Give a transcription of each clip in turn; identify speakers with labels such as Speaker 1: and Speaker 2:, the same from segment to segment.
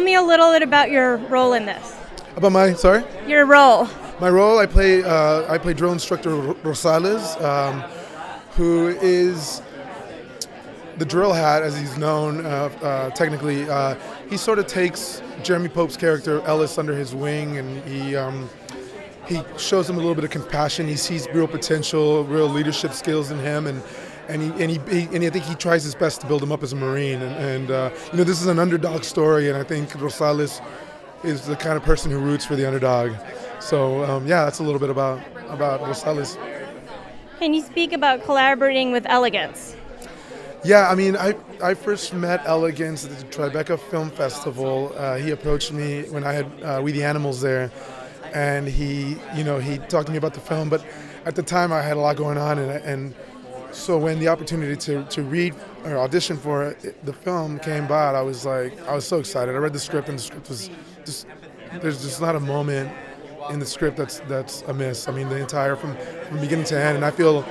Speaker 1: tell me a little bit about your role in this.
Speaker 2: About my sorry.
Speaker 1: Your role.
Speaker 2: My role, I play uh, I play drill instructor Rosales, um, who is the drill hat, as he's known uh, uh, technically. Uh, he sort of takes Jeremy Pope's character Ellis under his wing, and he um, he shows him a little bit of compassion. He sees real potential, real leadership skills in him, and and he and he, he and I think he tries his best to build him up as a Marine. And, and uh, you know, this is an underdog story, and I think Rosales is the kind of person who roots for the underdog. So um, yeah, that's a little bit about about Rosales.
Speaker 1: Can you speak about collaborating with Elegance?
Speaker 2: Yeah, I mean, I, I first met Elegance at the Tribeca Film Festival. Uh, he approached me when I had uh, We the Animals there, and he, you know, he talked to me about the film. But at the time, I had a lot going on, and, and so when the opportunity to, to read or audition for it, the film came by, I was like, I was so excited. I read the script, and the script was just, there's just not a moment in the script that's that's amiss. I mean, the entire from from beginning to end, and I feel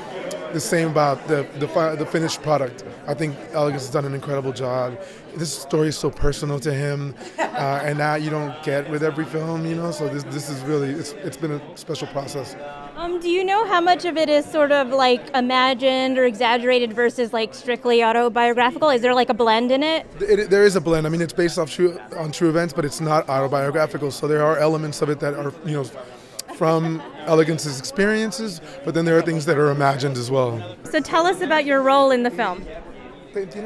Speaker 2: the same about the the, the finished product. I think Elegance has done an incredible job. This story is so personal to him, uh, and that you don't get with every film, you know. So this this is really it's it's been a special process.
Speaker 1: Do you know how much of it is sort of like imagined or exaggerated versus like strictly autobiographical? Is there like a blend in it?
Speaker 2: it, it there is a blend. I mean, it's based off true on true events, but it's not autobiographical. So there are elements of it that are you know from Elegance's experiences, but then there are things that are imagined as well.
Speaker 1: So tell us about your role in the film.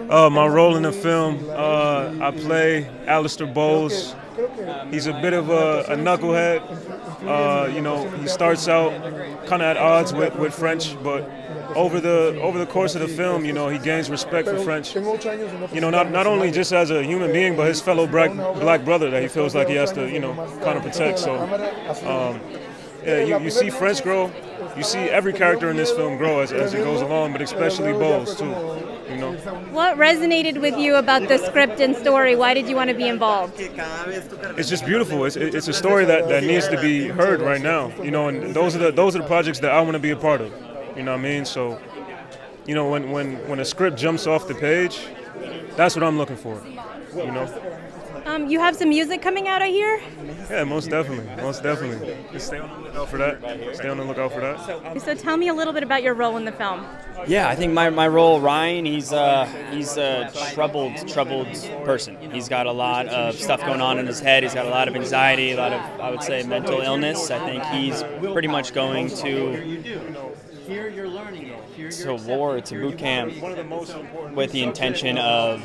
Speaker 3: Uh, my role in the film, uh, I play Alistair Bowles. He's a bit of a, a knucklehead. Uh, you know, he starts out kind of at odds with, with French, but over the over the course of the film, you know, he gains respect for French. You know, not not only just as a human being, but his fellow black black brother that he feels like he has to, you know, kind of protect. So. Um, yeah, you, you see French grow. You see every character in this film grow as, as it goes along, but especially Bowles too.
Speaker 1: What resonated with you about the script and story? Why did you want to be involved?
Speaker 3: It's just beautiful. It's, it's a story that, that needs to be heard right now. You know, and those are the those are the projects that I want to be a part of. You know what I mean? So, you know, when when when a script jumps off the page, that's what I'm looking for. You know.
Speaker 1: Um, you have some music coming out, I hear.
Speaker 3: Yeah, most definitely, most definitely. Just stay on the lookout for that. Stay on the lookout for that.
Speaker 1: So tell me a little bit about your role in the film.
Speaker 4: Yeah, I think my, my role, Ryan, he's uh, he's a troubled troubled person. He's got a lot of stuff going on in his head. He's got a lot of anxiety, a lot of I would say mental illness. I think he's pretty much going to to war, to boot camp, with the intention of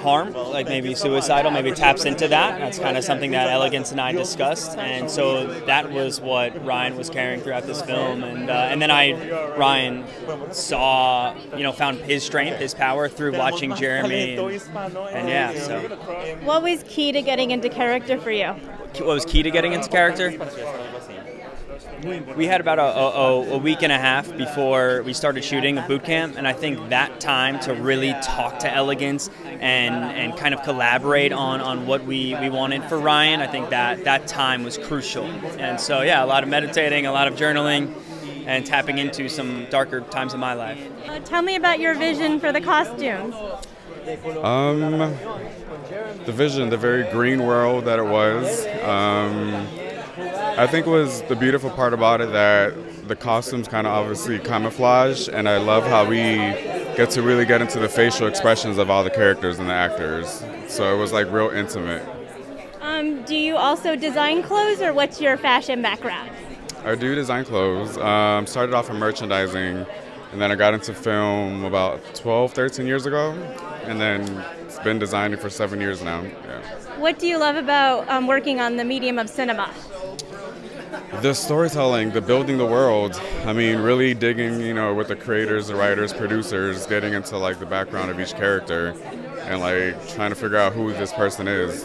Speaker 4: harm, like maybe suicidal, maybe taps into that. That's kind of something that Elegance and I discussed, and so that was what Ryan was carrying throughout this film. And uh, and then I, Ryan, saw, you know, found his strength, his power through watching Jeremy, and, and yeah. So,
Speaker 1: what was key to getting into character for you?
Speaker 4: What was key to getting into character? We had about a, a, a, week and a half before we started shooting a boot camp, and I think that time to really talk to Elegance and and kind of collaborate on, on what we, we wanted for Ryan, I think that that time was crucial. And so yeah, a lot of meditating, a lot of journaling, and tapping into some darker times of my life.
Speaker 1: Uh, tell me about your vision for the costumes.
Speaker 5: Um, the vision, the very green world that it was. Um, I think was the beautiful part about it that the costumes kind of obviously camouflage, and I love how we get to really get into the facial expressions of all the characters and the actors. So it was like real intimate.
Speaker 1: Um, do you also design clothes, or what's your fashion background?
Speaker 5: I do design clothes. Um, started off in merchandising, and then I got into film about 12, 13 years ago, and then it's been designing for seven years now. Yeah.
Speaker 1: What do you love about um, working on the medium of cinema?
Speaker 5: The storytelling, the building the world. I mean, really digging, you know, with the creators, the writers, producers, getting into like the background of each character and like trying to figure out who this person is.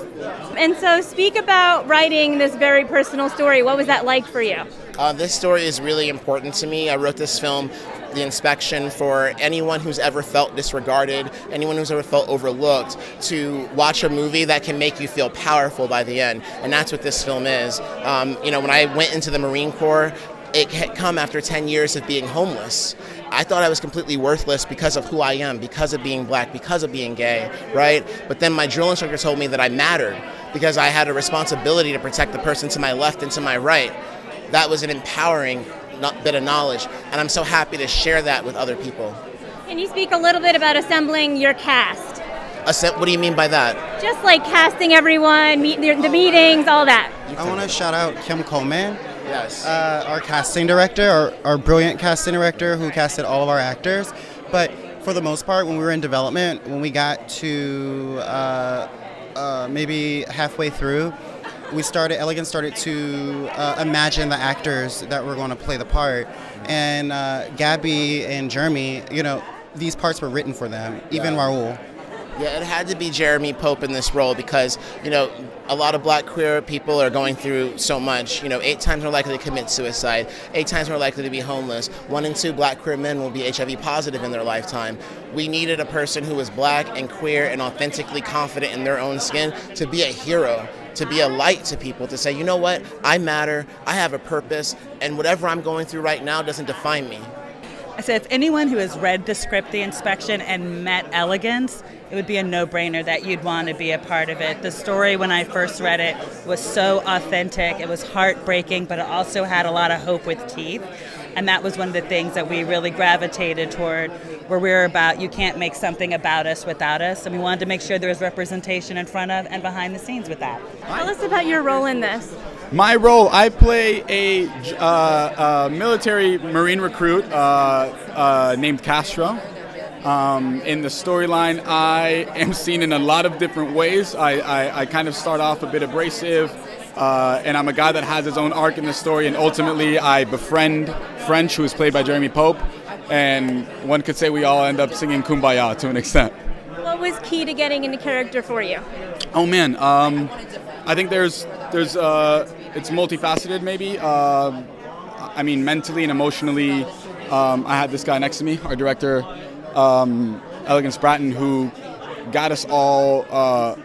Speaker 1: And so, speak about writing this very personal story. What was that like for you?
Speaker 6: Uh, this story is really important to me. I wrote this film the inspection for anyone who's ever felt disregarded, anyone who's ever felt overlooked, to watch a movie that can make you feel powerful by the end. And that's what this film is. Um, you know, when I went into the Marine Corps, it had come after 10 years of being homeless. I thought I was completely worthless because of who I am, because of being black, because of being gay, right? But then my drill instructor told me that I mattered because I had a responsibility to protect the person to my left and to my right. That was an empowering bit of knowledge, and I'm so happy to share that with other people.
Speaker 1: Can you speak a little bit about assembling your cast?
Speaker 6: What do you mean by that?
Speaker 1: Just like casting everyone, meet, the meetings, all that.
Speaker 7: I want to shout out Kim Coleman.
Speaker 6: Yes.
Speaker 7: Uh, our casting director, our, our brilliant casting director who casted all of our actors. But for the most part, when we were in development, when we got to uh, uh, maybe halfway through, we started, Elegance started to uh, imagine the actors that were going to play the part. And uh, Gabby and Jeremy, you know, these parts were written for them, even yeah. Raul.
Speaker 6: Yeah, it had to be Jeremy Pope in this role because, you know, a lot of black queer people are going through so much. You know, eight times more likely to commit suicide, eight times more likely to be homeless. One in two black queer men will be HIV positive in their lifetime. We needed a person who was black and queer and authentically confident in their own skin to be a hero to be a light to people, to say, you know what, I matter, I have a purpose, and whatever I'm going through right now doesn't define me.
Speaker 8: I said, if anyone who has read the script, the inspection, and met Elegance, it would be a no brainer that you'd want to be a part of it. The story, when I first read it, was so authentic. It was heartbreaking, but it also had a lot of hope with Keith. And that was one of the things that we really gravitated toward, where we were about you can't make something about us without us. And we wanted to make sure there was representation in front of and behind the scenes with that.
Speaker 1: Tell us about your role in this.
Speaker 9: My role, I play a uh, military Marine recruit uh, uh, named Castro. Um, in the storyline, I am seen in a lot of different ways. I, I, I kind of start off a bit abrasive, uh, and I'm a guy that has his own arc in the story, and ultimately I befriend French, who is played by Jeremy Pope, and one could say we all end up singing Kumbaya to an extent.
Speaker 1: What was key to getting into character for you?
Speaker 9: Oh man, um, I think there's there's uh, it's multifaceted maybe. Uh, I mean, mentally and emotionally, um, I had this guy next to me, our director um, Elegance Bratton, who got us all uh,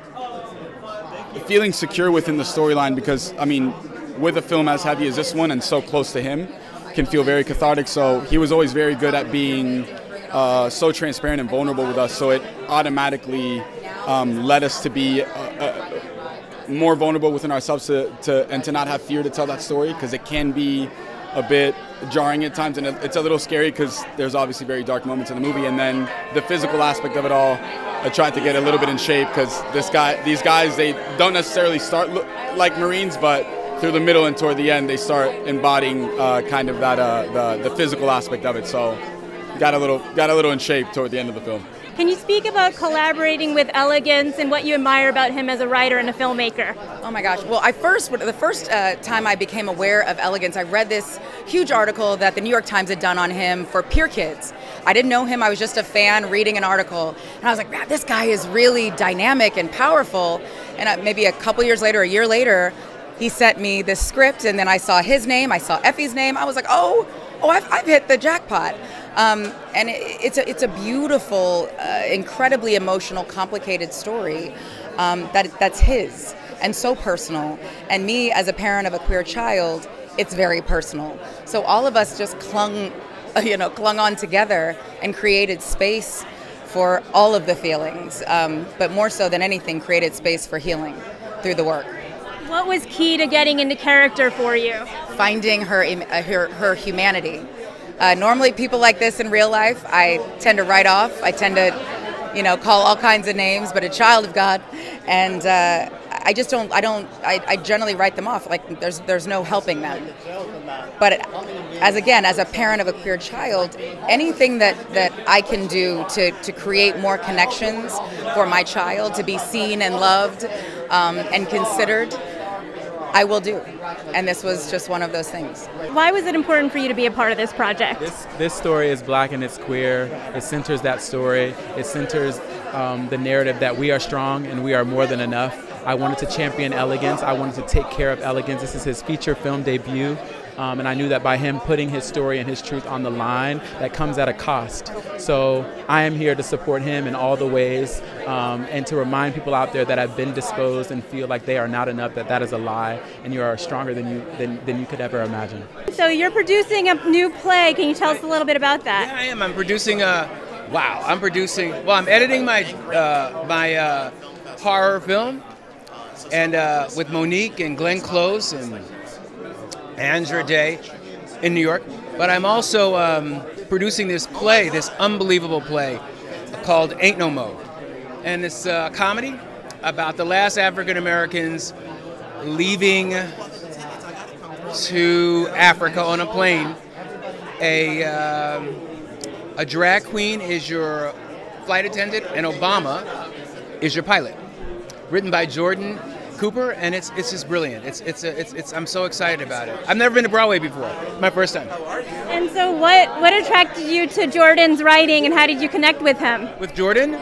Speaker 9: feeling secure within the storyline because, I mean, with a film as heavy as this one and so close to him, can feel very cathartic. So he was always very good at being uh, so transparent and vulnerable with us. So it automatically um, led us to be uh, uh, more vulnerable within ourselves to, to, and to not have fear to tell that story because it can be a bit jarring at times, and it's a little scary because there's obviously very dark moments in the movie, and then the physical aspect of it all. I tried to get a little bit in shape because this guy, these guys, they don't necessarily start look like Marines, but through the middle and toward the end, they start embodying uh, kind of that uh, the, the physical aspect of it. So got a little got a little in shape toward the end of the film.
Speaker 1: Can you speak about collaborating with Elegance and what you admire about him as a writer and a filmmaker?
Speaker 10: Oh my gosh. Well, I first, the first uh, time I became aware of Elegance, I read this huge article that the New York Times had done on him for Pier Kids. I didn't know him, I was just a fan reading an article. And I was like, man, this guy is really dynamic and powerful. And maybe a couple years later, a year later, he sent me this script, and then I saw his name, I saw Effie's name. I was like, oh, oh, I've, I've hit the jackpot. Um, and it, it's a it's a beautiful, uh, incredibly emotional, complicated story um, that that's his and so personal. And me as a parent of a queer child, it's very personal. So all of us just clung, you know, clung on together and created space for all of the feelings, um, but more so than anything, created space for healing through the work.
Speaker 1: What was key to getting into character for you?
Speaker 10: Finding her her, her humanity uh, normally, people like this in real life, I tend to write off. I tend to, you know, call all kinds of names, but a child of God, and uh, I just don't. I don't. I, I, generally write them off. Like there's there's no helping them. But as again, as a parent of a queer child, anything that that I can do to to create more connections for my child to be seen and loved um, and considered I will do. And this was just one of those things.
Speaker 1: Why was it important for you to be a part of this project?
Speaker 11: This, this story is black and it's queer. It centers that story. It centers um, the narrative that we are strong and we are more than enough. I wanted to champion elegance. I wanted to take care of elegance. This is his feature film debut. Um, and I knew that by him putting his story and his truth on the line, that comes at a cost. So I am here to support him in all the ways um, and to remind people out there that have been disposed and feel like they are not enough, that that is a lie, and you are stronger than you than, than you could ever imagine.
Speaker 1: So you're producing a new play. Can you tell us a little bit about that?
Speaker 12: Yeah, I am. I'm producing a. Wow, I'm producing. Well, I'm editing my uh, my uh, horror film, and uh, with Mo'Nique and Glenn Close and Andra Day in New York. But I'm also um, producing this play, this unbelievable play called Ain't No Mo, and it's a comedy about the last African Americans leaving to Africa on a plane. A um, a drag queen is your flight attendant, and Obama is your pilot. Written by Jordan Cooper, and it's it's just brilliant. It's it's a, it's it's I'm so excited about it. I've never been to Broadway before. My first time.
Speaker 1: And so, what what attracted you to Jordan's writing, and how did you connect with him?
Speaker 12: With Jordan,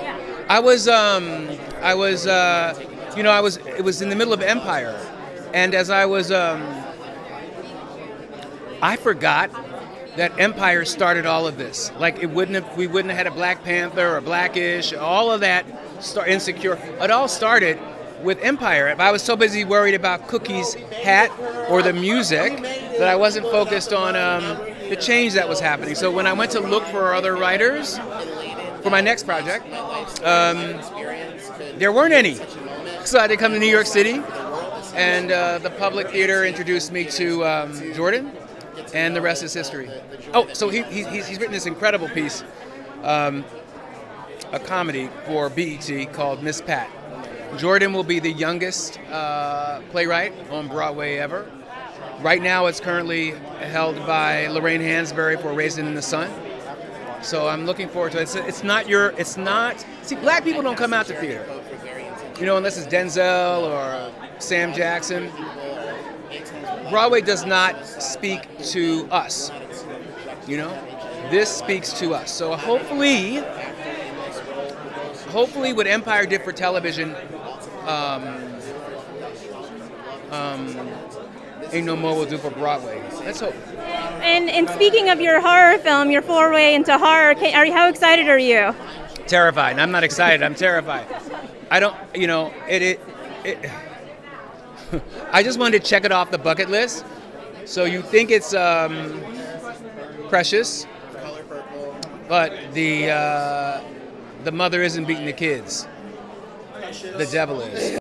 Speaker 12: I was um I was uh you know I was it was in the middle of Empire, and as I was um I forgot that Empire started all of this. Like it wouldn't have, we wouldn't have had a Black Panther or Blackish, all of that. Start insecure. It all started with Empire. I was so busy worried about Cookie's hat or the music that I wasn't focused on um, the change that was happening. So when I went to look for other writers for my next project, um, there weren't any. So I had to come to New York City, and uh, the Public Theater introduced me to um, Jordan and the rest is history. Oh, so he, he, he's, written this incredible piece, um, a comedy for BET called Miss Pat. Jordan will be the youngest uh, playwright on Broadway ever. Right now, it's currently held by Lorraine Hansberry for Raisin in the Sun. So I'm looking forward to it. It's, it's not your, it's not, see, black people don't come out to theater. You know, unless it's Denzel or Sam Jackson. Broadway does not speak to us. You know, this speaks to us. So hopefully, hopefully, what Empire did for television, um, um, ain't no more will do for Broadway. Let's hope.
Speaker 1: And and speaking of your horror film, your foray into horror, can, are you, how excited are you?
Speaker 12: Terrified. I'm not excited. I'm terrified. I don't. You know, it. it, it I just wanted to check it off the bucket list. So you think it's um, precious, but the uh, the mother isn't beating the kids. The devil is.